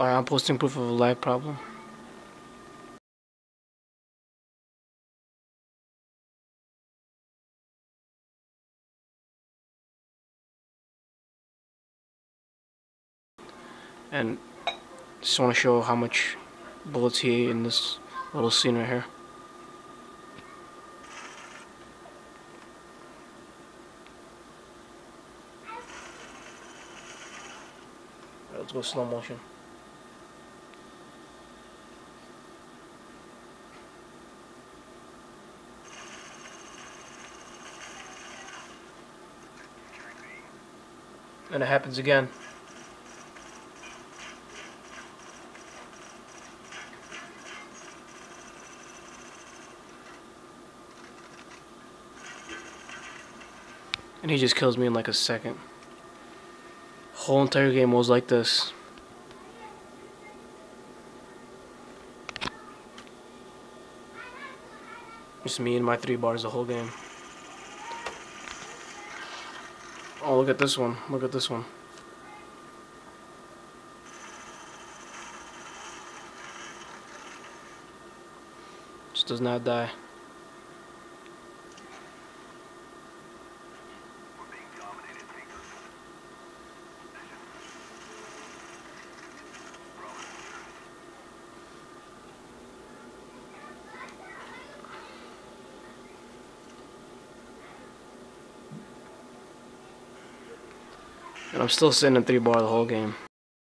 I'm posting proof of a lag problem. And just want to show how much bullets he in this little scene right here. Let's go slow motion. And it happens again. And he just kills me in like a second. Whole entire game was like this. Just me and my three bars the whole game. Oh, look at this one. Look at this one. Just does not die. And I'm still sitting in three bar the whole game.